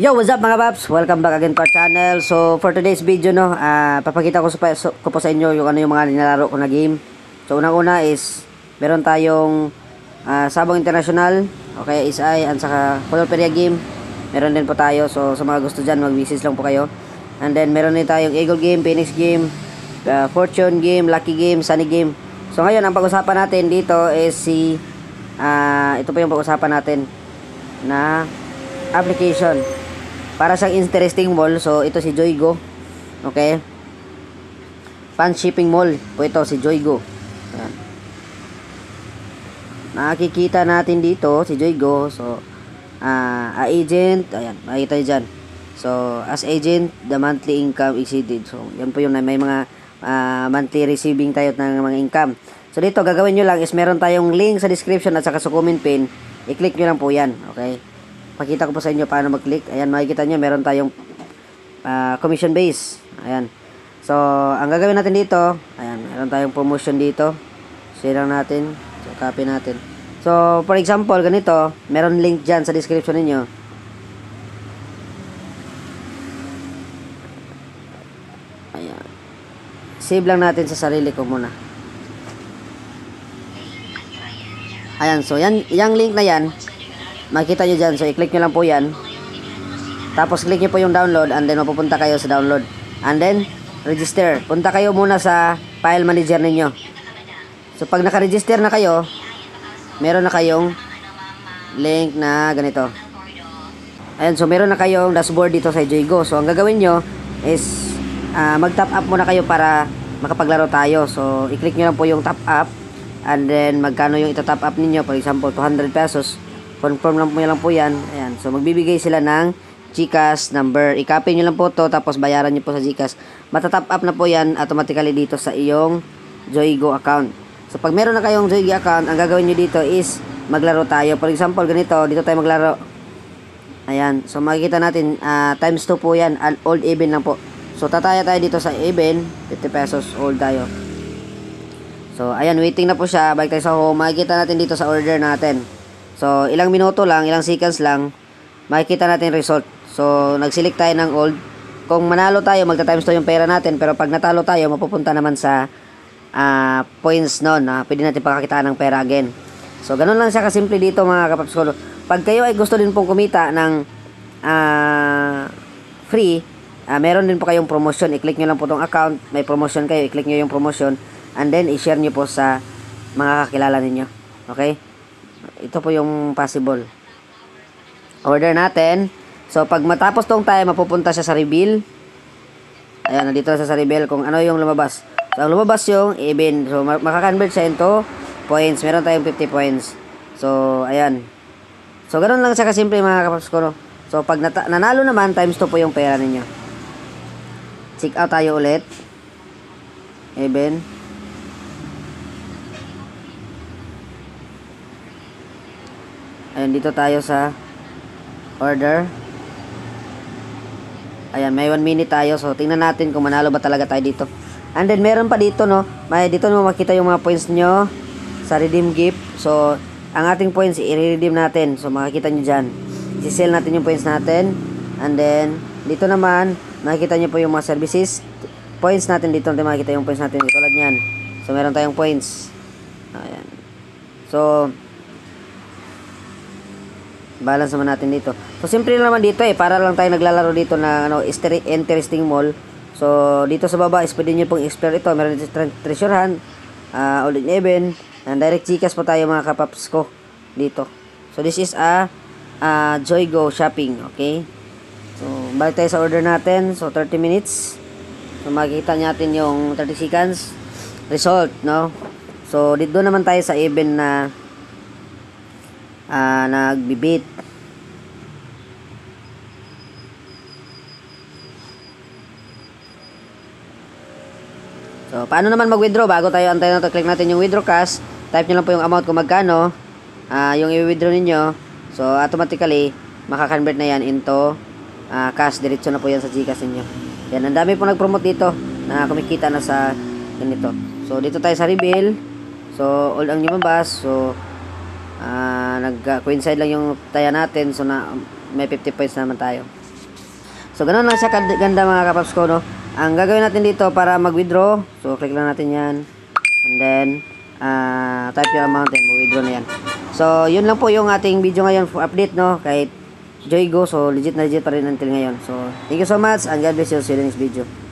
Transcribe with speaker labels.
Speaker 1: Yo, what's up mga paps? Welcome back again to our channel. So, for today's video, no, ah, papakita ko, sa, so, ko po sa inyo yung ano yung mga nilalaro ko na game. So, unang-una is, meron tayong ah, Sabong International, okay, SI, at saka Color Peria game. Meron din po tayo. So, sa mga gusto dyan, mag-visit lang po kayo. And then, meron din tayong Eagle game, Phoenix game, ah, Fortune game, Lucky game, Sunny game. So, ngayon, ang pag-usapan natin dito is si, ah, ito po yung pag-usapan natin na application para sa interesting mall so ito si Joygo. Okay? Pan shipping mall po ito si Joygo. Ayan. nakikita natin dito si Joygo. So a agent ayan makikita nyo dyan. So as agent the monthly income exceeded. So yan po yung may mga ah, monthly receiving tayo ng mga income. So dito gagawin nyo lang is meron tayong link sa description at saka sa comment pin. I-click nyo lang po yan okay pakita ko po sa inyo paano mag-click. Ayan, makikita nyo, meron tayong ah, commission base. Ayan. So, ang gagawin natin dito, ayan, meron tayong promotion dito. Share natin. So, copy natin. So, for example, ganito, meron link dyan sa description ninyo. Ayan. Save lang natin sa sarili ko muna. Ayan, so yan, yung link na yan, makikita nyo dyan. So, i-click nyo lang po yan. Tapos, click nyo po yung download and then mapupunta kayo sa download. And then, register. Punta kayo muna sa file manager ninyo. So, pag naka-register na kayo, meron na kayong link na ganito. Ayan, so meron na kayong dashboard dito sa Joygo. So, ang gagawin nyo is ah, mag-top up muna kayo para makapaglaro tayo. So, i-click nyo lang po yung top up and then magkano yung ita-top up ninyo. For example, 200 pesos. Confirm lang po lang po yan. Ayan, so magbibigay sila ng GCash number. I-copy nyo lang po to tapos bayaran nyo po sa GCash. Matatop up na po yan automatically dito sa iyong Joygo account. So, pag meron na kayong Joygo account, ang gagawin nyo dito is maglaro tayo. For example, ganito, dito tayo maglaro. Ayan. So, makikita natin, ah, times 2 po yan. Al- Old even lang po. So, tataya tayo dito sa even. 50 pesos old tayo. So, ayan, waiting na po siya. Balik tayo sa home. Makikita natin dito sa order natin. So, ilang minuto lang, ilang seconds lang, makikita natin result. So, nag-select tayo ng old. Kung manalo tayo, magta-times 2 yung pera natin. Pero pag natalo tayo, mapupunta naman sa ah, points nun. na pwede natin pakakitaan ng pera again. So, ganun lang siya kasimple dito mga kapaps. Pag kayo ay gusto din pong kumita ng ah, free, ah, meron din po kayong promotion. I-click nyo lang po tong account. May promotion kayo. I-click nyo yung promotion. And then, i-share nyo po sa mga kakilala ninyo. Okay? Ito po yung possible. Order natin. So, pag matapos tong time, mapupunta siya sa reveal. Ayan, nandito na siya sa reveal kung ano yung lumabas. So, ang lumabas yung even. So, ma- makakonvert siya into points. Meron tayong 50 points. So, ayan. So, ganun lang siya kasimple mga kapaps ko. No? So, pag nanalo naman, times 2 po yung pera ninyo. Check out tayo ulit. Even. Ayan, dito tayo sa order. Ayan, may 1 minute tayo. So, tingnan natin kung manalo ba talaga tayo dito. And then, meron pa dito, no? May dito mo makita yung mga points nyo sa redeem gift. So, ang ating points, i-redeem natin. So, makikita nyo dyan. I-sell natin yung points natin. And then, dito naman, makikita nyo po yung mga services. Points natin dito. Natin makikita yung points natin. Tulad yan. So, meron tayong points. Ayan. So, balance naman natin dito. So, simple naman dito eh. Para lang tayo naglalaro dito na ano, interesting mall. So, dito sa baba, is pwede nyo pong explore ito. Meron dito tre- treasure hunt, uh, all in even, and direct chicas po tayo mga kapaps ko dito. So, this is a uh, Joygo shopping. Okay? So, balik tayo sa order natin. So, 30 minutes. So, makikita natin yung 30 seconds result, no? So, dito naman tayo sa even na ah nagbibit. So, paano naman mag-withdraw? Bago tayo antayin natin, click natin yung withdraw cash. Type nyo lang po yung amount kung magkano. ah yung i-withdraw ninyo. So, automatically, makakonvert na yan into ah, cash. Diretso na po yan sa Gcash ninyo. Yan, ang dami po nag-promote dito na kumikita na sa ganito. So, dito tayo sa reveal. So, all ang lumabas. So, ah nag-coincide lang yung taya natin. So, na, may 50 points naman tayo. So, ganun lang siya ganda mga kapaps ko, no? Ang gagawin natin dito para mag-withdraw, so, click lang natin yan. And then, ah type your amount and withdraw na yan. So, yun lang po yung ating video ngayon for update, no? Kahit Joy Go, so legit na legit pa rin until ngayon. So, thank you so much and God bless you. See you in next video.